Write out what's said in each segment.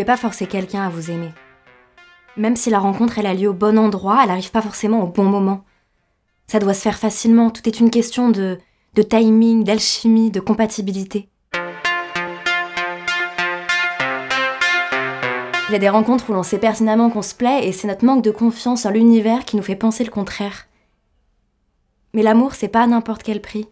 pouvez pas forcer quelqu'un à vous aimer. Même si la rencontre elle a lieu au bon endroit, elle n'arrive pas forcément au bon moment. Ça doit se faire facilement, tout est une question de, timing, d'alchimie, de compatibilité. Il y a des rencontres où l'on sait pertinemment qu'on se plaît et c'est notre manque de confiance en l'univers qui nous fait penser le contraire. Mais l'amour, c'est pas à n'importe quel prix.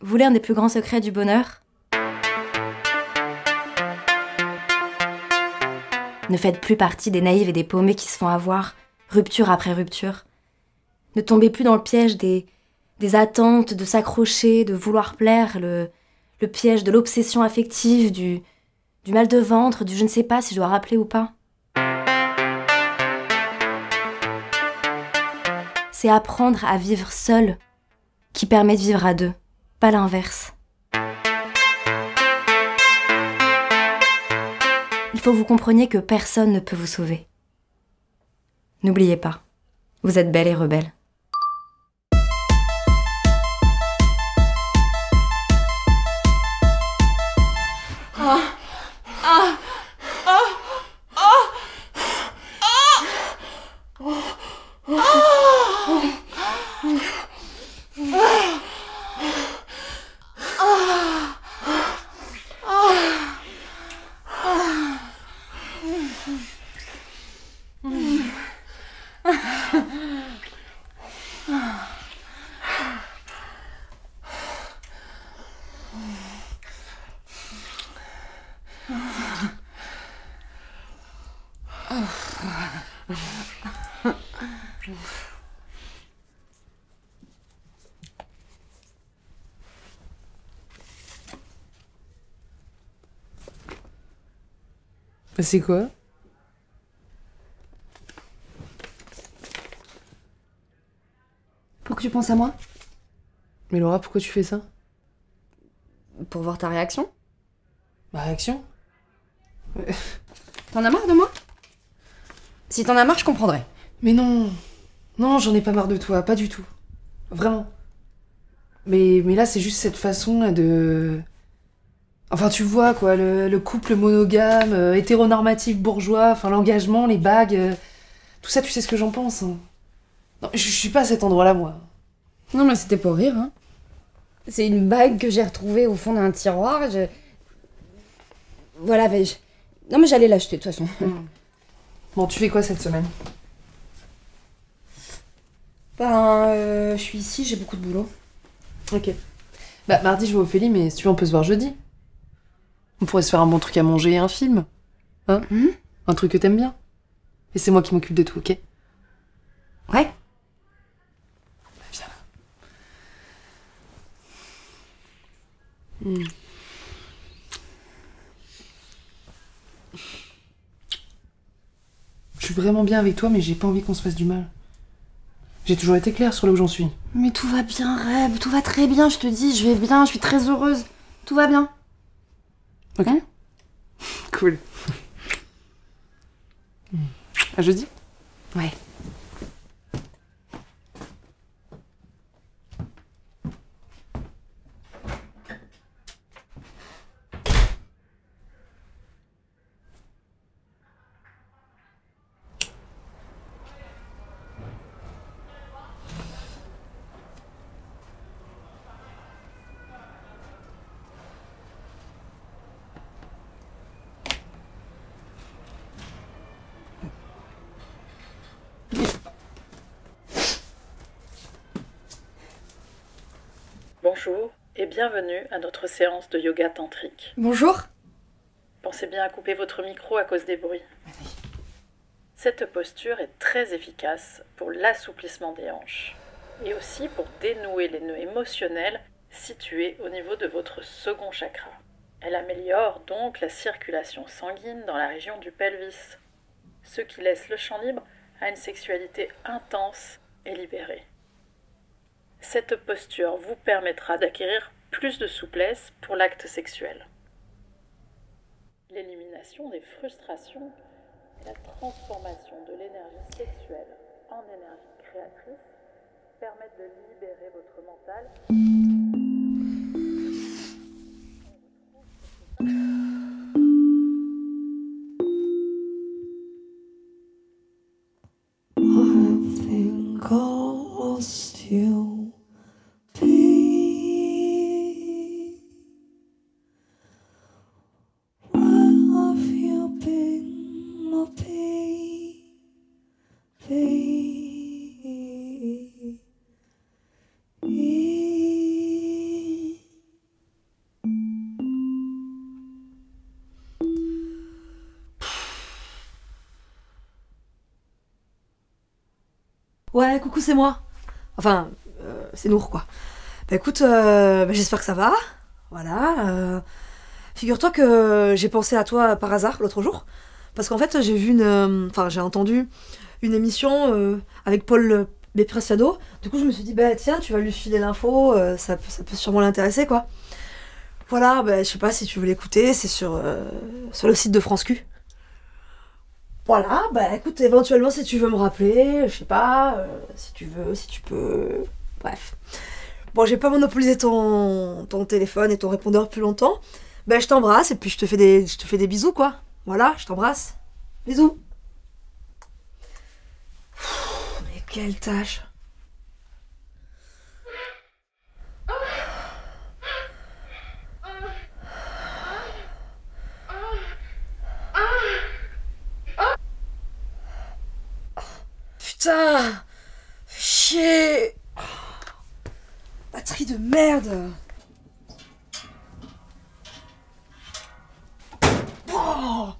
Vous voulez un des plus grands secrets du bonheur? Ne faites plus partie des naïves et des paumés qui se font avoir, rupture après rupture. Ne tombez plus dans le piège des, attentes, de s'accrocher, de vouloir plaire, le, le piège de l'obsession affective, du, du mal de ventre, du je ne sais pas si je dois rappeler ou pas. C'est apprendre à vivre seul qui permet de vivre à deux, pas l'inverse. Faut que vous compreniez que personne ne peut vous sauver. N'oubliez pas, vous êtes belle et rebelle. C'est quoi Pour que tu penses à moi. Mais Laura, pourquoi tu fais ça? Pour voir ta réaction. Ma réaction? T'en as marre de moi? Si t'en as marre, je comprendrais. Mais non Non, j'en ai pas marre de toi, pas du tout. Vraiment. Mais, mais là, c'est juste cette façon là, de. Enfin, tu vois, quoi, le, le couple monogame, euh, hétéronormatif bourgeois, enfin, l'engagement, les bagues. euh, tout ça, tu sais ce que j'en pense. hein. Non, je, je suis pas à cet endroit-là, moi. Non, mais c'était pour rire, hein. C'est une bague que j'ai retrouvée au fond d'un tiroir. Je... Voilà, mais je- Non, mais j'allais l'acheter, de toute façon. Bon, tu fais quoi cette semaine? Ben, euh, je suis ici, j'ai beaucoup de boulot. Ok. Bah, mardi, je vais au Ophélie, mais si tu veux, on peut se voir jeudi. On pourrait se faire un bon truc à manger et un film. Hein? Mhm. Un truc que t'aimes bien. Et c'est moi qui m'occupe de tout, ok? Ouais Bah, viens là. Hmm. Je suis vraiment bien avec toi, mais j'ai pas envie qu'on se fasse du mal. J'ai toujours été claire sur là où j'en suis. Mais tout va bien, Rêve, tout va très bien, je te dis, je vais bien, je suis très heureuse. Tout va bien. Ok Hein Cool. À jeudi Ouais. Bonjour et bienvenue à notre séance de yoga tantrique. Bonjour. Pensez bien à couper votre micro à cause des bruits. Cette posture est très efficace pour l'assouplissement des hanches et aussi pour dénouer les nœuds émotionnels situés au niveau de votre second chakra. Elle améliore donc la circulation sanguine dans la région du pelvis, ce qui laisse le champ libre à une sexualité intense et libérée. Cette posture vous permettra d'acquérir plus de souplesse pour l'acte sexuel. L'élimination des frustrations et la transformation de l'énergie sexuelle en énergie créatrice permettent de libérer votre mental. Ouais, coucou, c'est moi. Enfin, euh, c'est Nour, quoi. Bah écoute, euh, bah, j'espère que ça va. Voilà. Euh, figure-toi que j'ai pensé à toi par hasard l'autre jour. Parce qu'en fait, j'ai vu une. Enfin, j'ai entendu une émission euh, avec Paul Bepreciado. Du coup, je me suis dit, bah tiens, tu vas lui filer l'info, euh, ça, peut- sûrement l'intéresser, quoi. Voilà, bah, je sais pas si tu veux l'écouter, c'est sur, euh, le site de France Q. Voilà, bah écoute, éventuellement si tu veux me rappeler, je sais pas, euh, si tu veux, si tu peux. Bref. Bon, j'ai pas monopolisé ton, ton téléphone et ton répondeur plus longtemps. Bah je t'embrasse et puis je te fais des, je te fais des bisous quoi. Voilà, je t'embrasse. Bisous. Pff, Mais quelle tâche. Putain. Chier. Batterie de merde Oh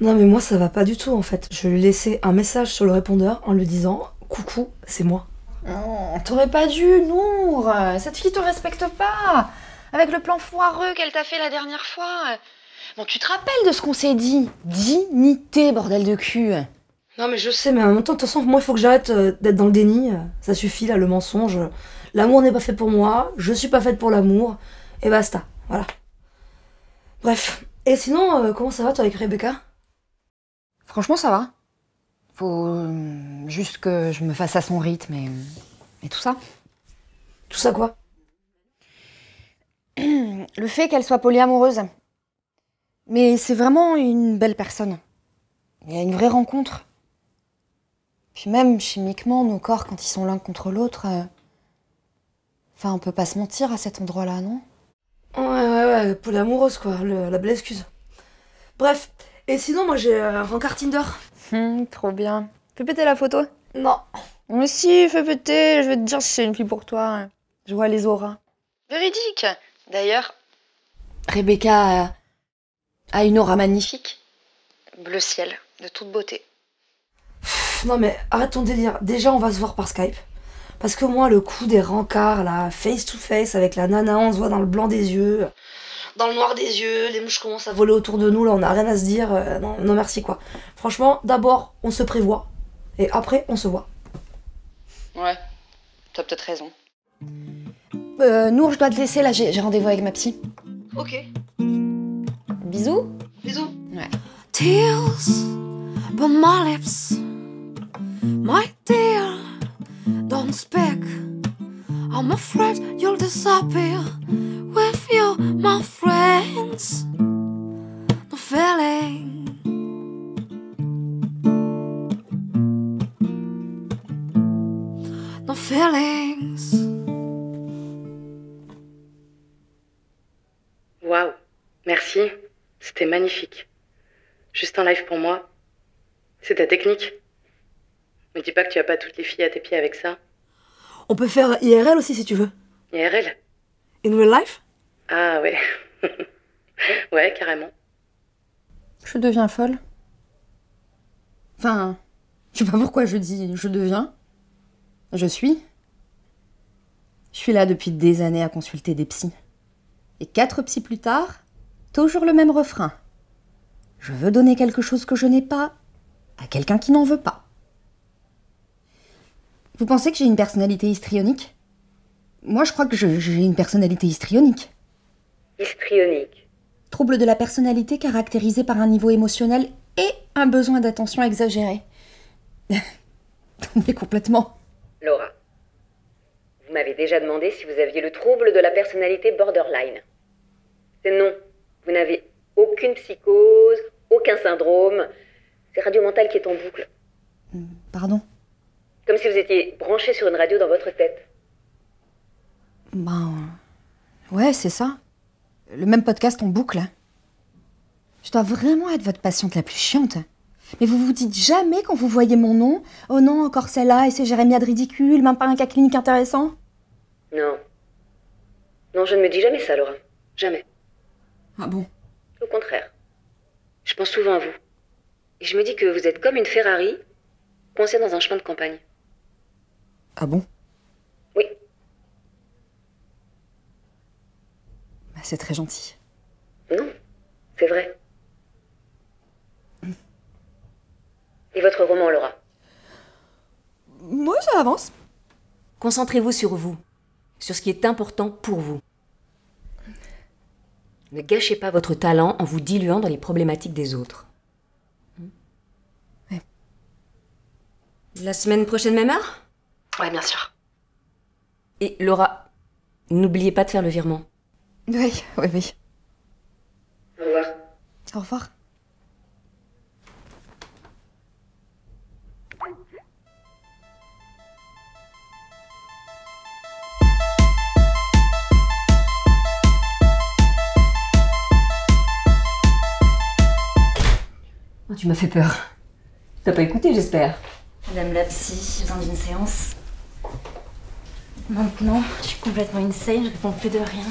Non mais moi ça va pas du tout en fait. Je lui ai laissé un message sur le répondeur en lui disant Coucou, c'est moi. Oh, T'aurais pas dû, Nour Cette fille te respecte pas Avec le plan foireux qu'elle t'a fait la dernière fois. Bon, tu te rappelles de ce qu'on s'est dit? Dignité, bordel de cul Non mais je sais, mais en même temps, de toute façon, moi il faut que j'arrête euh, d'être dans le déni. Ça suffit là, le mensonge. L'amour n'est pas fait pour moi, je suis pas faite pour l'amour, et basta. Voilà. Bref. Et sinon, euh, comment ça va toi avec Rebecca? Franchement, ça va. Faut euh, juste que je me fasse à son rythme et, et tout ça. Tout ça quoi? Le fait qu'elle soit polyamoureuse. Mais c'est vraiment une belle personne. Il y a une vraie rencontre. Puis même chimiquement, nos corps, quand ils sont l'un contre l'autre. euh, Enfin, on peut pas se mentir à cet endroit-là, non? Ouais, ouais, ouais, pour amoureuse quoi, la belle excuse. Bref. Et sinon, moi j'ai euh, un rencard Tinder. Hum, Trop bien. Fais péter la photo Non. Mais si, fais péter. Je vais te dire si c'est une fille pour toi. Je vois les auras. Véridique. D'ailleurs, Rebecca a, a une aura magnifique. Bleu ciel, de toute beauté. Pff, Non mais arrête ton délire. Déjà, on va se voir par Skype. Parce que moi, le coup des rencarts, là, face to face avec la nana, on se voit dans le blanc des yeux, dans le noir des yeux, les mouches commencent à voler autour de nous, là, on a rien à se dire. euh, non, non, merci quoi. Franchement, d'abord, on se prévoit. Et après, on se voit. Ouais, t'as peut-être raison. Euh, Nour, je dois te laisser là, j'ai rendez-vous avec ma psy. Ok. Bisous. Bisous. Ouais. Tears burn my lips. My dear, don't speak. I'm afraid you'll disappear Waouh, merci, c'était magnifique. Juste un live pour moi. C'est ta technique. Me dis pas que tu as pas toutes les filles à tes pieds avec ça. On peut faire IRL aussi si tu veux. IRL In real life? Ah ouais. ouais, carrément. Je deviens folle. Enfin, je sais pas pourquoi je dis je deviens. Je suis. Je suis là depuis des années à consulter des psys. Et quatre psys plus tard, toujours le même refrain. Je veux donner quelque chose que je n'ai pas à quelqu'un qui n'en veut pas. Vous pensez que j'ai une personnalité histrionique? Moi, je crois que j'ai une personnalité histrionique. Histrionique. Trouble de la personnalité caractérisé par un niveau émotionnel et un besoin d'attention exagéré. Mais complètement. M'avez déjà demandé si vous aviez le trouble de la personnalité borderline. C'est non. Vous n'avez aucune psychose, aucun syndrome. C'est radio mental qui est en boucle. Pardon? Comme si vous étiez branché sur une radio dans votre tête. Ben. Ouais, c'est ça. Le même podcast en boucle. Je dois vraiment être votre patiente la plus chiante. Mais vous vous dites jamais quand vous voyez mon nom Oh non, encore celle-là, et c'est Jérémia de ridicule, même pas un cas clinique intéressant Non. Non, je ne me dis jamais ça, Laura. Jamais. Ah bon? Au contraire. Je pense souvent à vous. Et je me dis que vous êtes comme une Ferrari coincée dans un chemin de campagne. Ah bon? Oui. Bah, C'est très gentil. Non, c'est vrai. Et votre roman, Laura? Moi, ça avance. Concentrez-vous sur vous, sur ce qui est important pour vous. Ne gâchez pas votre talent en vous diluant dans les problématiques des autres. Ouais. La semaine prochaine, même heure? Ouais, bien sûr. Et Laura, n'oubliez pas de faire le virement. Oui, oui, oui. Au revoir. Au revoir. Tu m'as fait peur. T'as pas écouté, j'espère. Madame la psy, j'ai besoin d'une séance. Maintenant, je suis complètement insane, je réponds plus de rien.